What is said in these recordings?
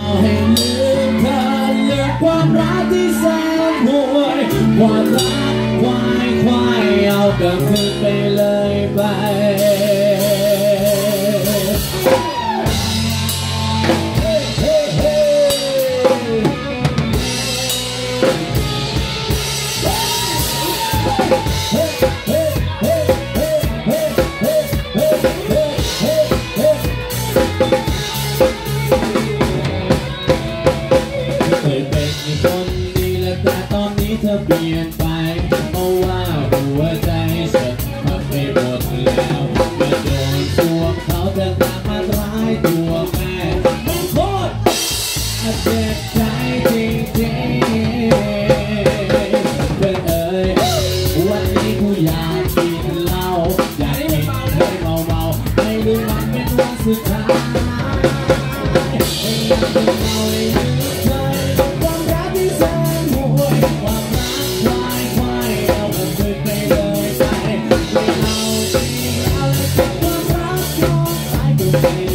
ให้ลือเธอลือความรักที่แสนห่วยความรักควายควายเอากับมือไปเลย Thank you.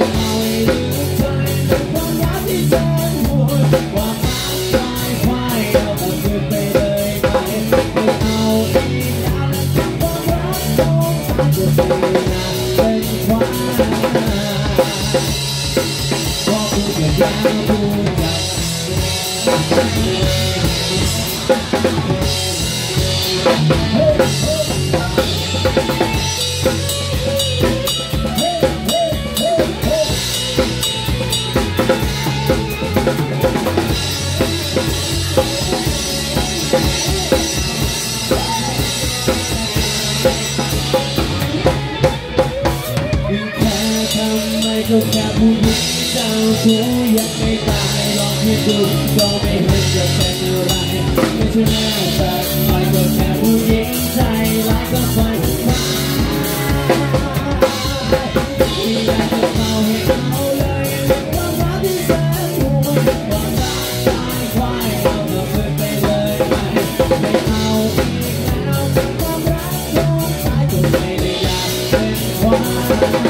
Now is the time, the one. thương ta buồn sao cố giấc mây tai lo như đường do mê hết giờ phải trở lại ngày xưa nào ta phải giờ ta buồn nhé dài lại có phải Hãy subscribe cho kênh Ghiền Mì Gõ Để không bỏ lỡ những video hấp dẫn Thank you.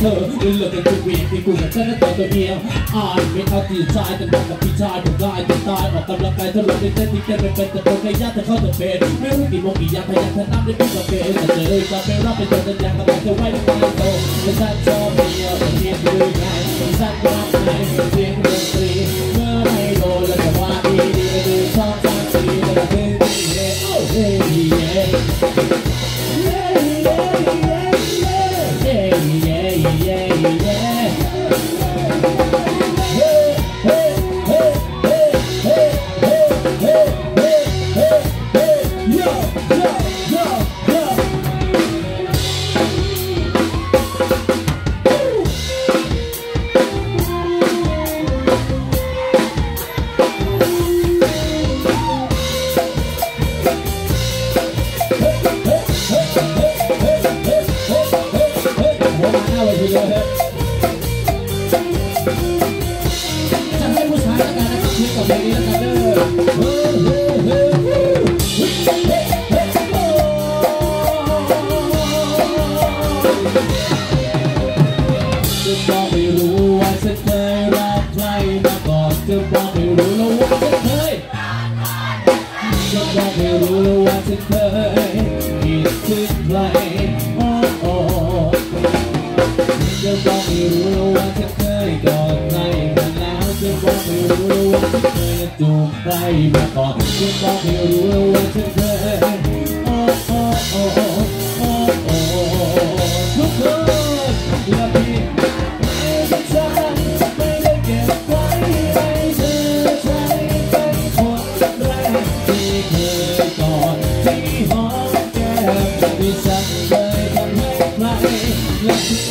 เธอลืมเหลือแต่กูวิ่งที่กูเหมือนฉันนั้ตัวตัวเดียวอ่านไม่เอาที่ชายแต่บอกกับพี่ชายผมได้จะตายออกกำลังกายเธอลงในเต้นที่แกเป็นเป็นแต่ตัวแค่ยากแต่เข้าแต่เป็นไม่รู้กี่โมงกี่ยามพยายามเธอน้ำได้เป็นกาแนแต่เจอจะเป็นรับเป็นตัวแต่ยังกำลังจะไหวไม่ได้โตไม่ใช่บชอเดียวแต่เพียงดูไงไม่ทราบว่าไหนเพียงดนตรีเมื่อไรโดนแล้วแต่ว่าดีดีชอบจังสีแต่เพียงดีเฮ้เฮ้เ जो है เคยจูบใครมาก่อนฉันบอกให้รู้ว่าฉันเคอโอ้ทุกคนอยาผิดเอกฉันไม่ได้เก็บไว้ให้เธอใช้เป็นคนแรกที่เคยกอดที่หอมแก้มที่ฉันเคยทำให้ใครและย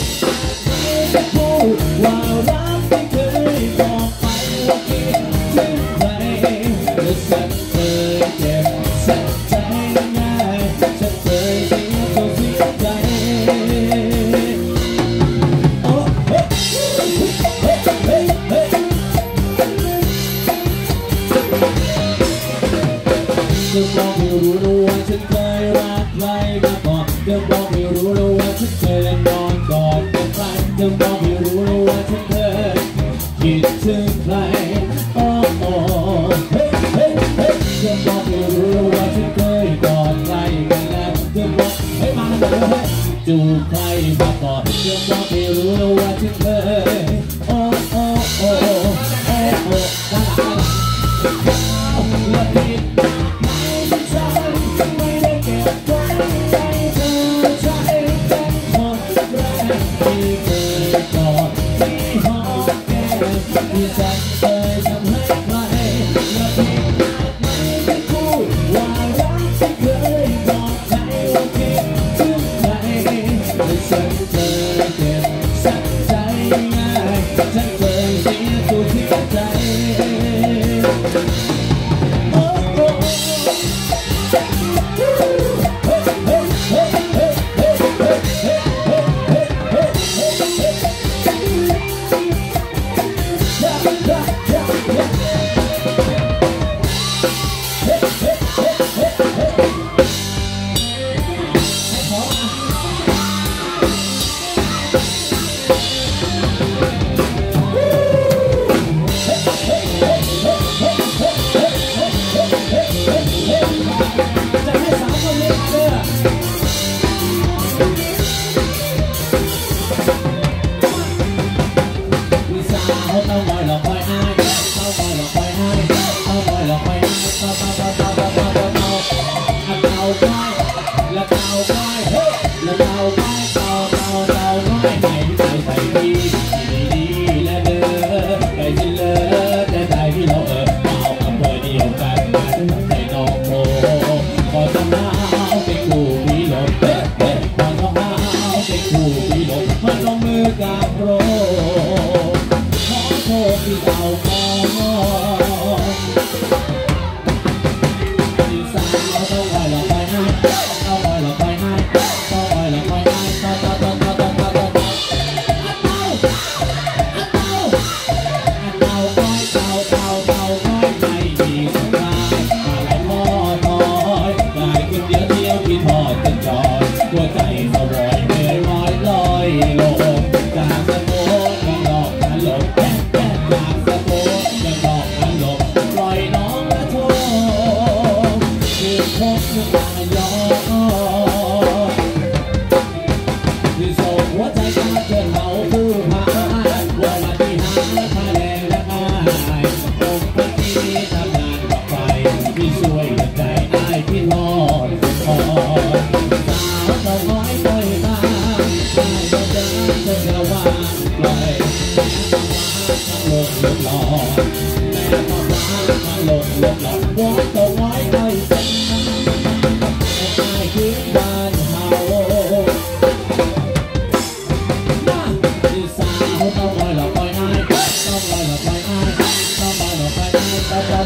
Música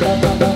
ba ba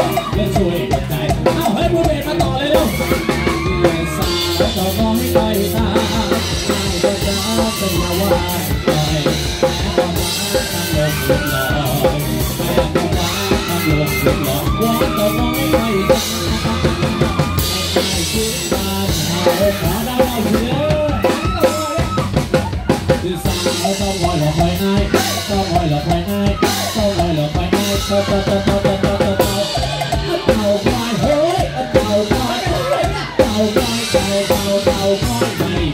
Let's wait. Bye.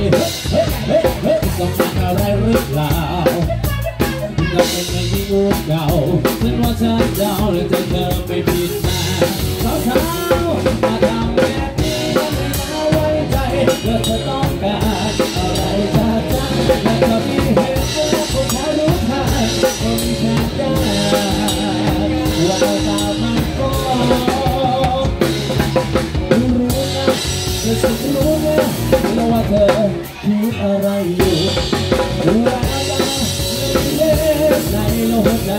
เฮ้ยเฮ้ยเฮ้ยกำลังอะไรหรือเปล่าเราเป็นไม่มีงูเก่าฉันว่าฉันเดาเลเจะเธอไม่ผิดนะเช้าเช้ามาทำแบบนี้ไม่น่าไว้ใจเธอจะต้อง ธอคิดอะไรอยู่ดูแลในลกใจ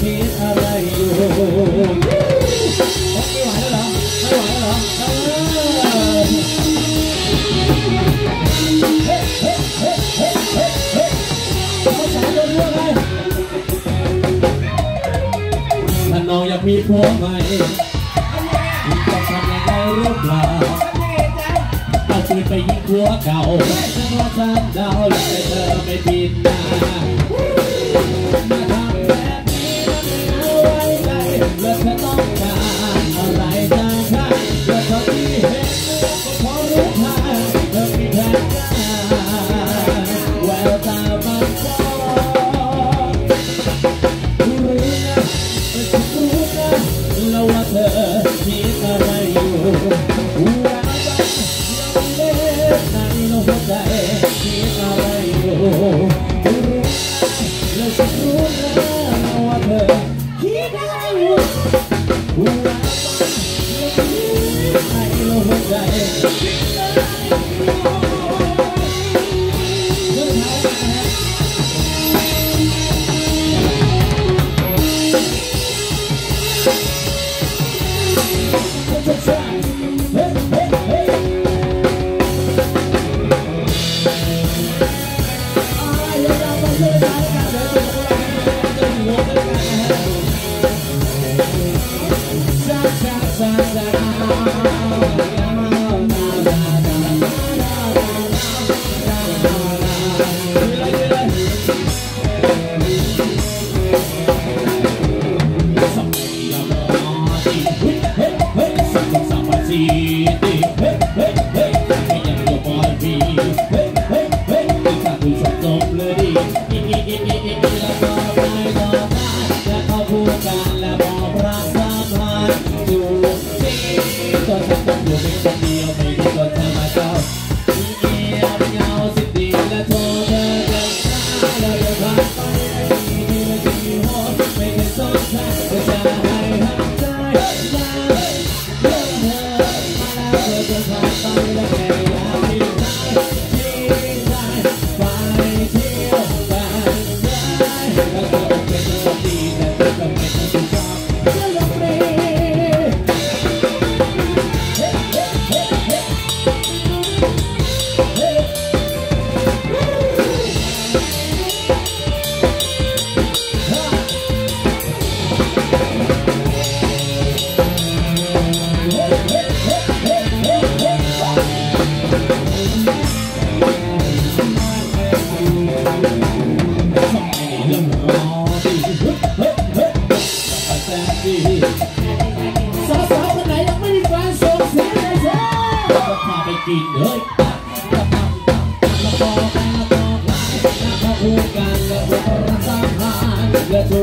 คิดอะไรอยู่ไม่ไหวแล้วไม่ไหวแล้วถ้าน้องอยากมีผัวใหม่ của cậu Sẽ có sao đâu lại giờ mới tin ta ดีสาวๆคนไหนยังไม่มีแฟนส่งเสียงเลยเซ่ก็พาไปกินเลยแล้วก็แล้วก็แล้วก็คู่กันแล้วก็รักษาพานและดู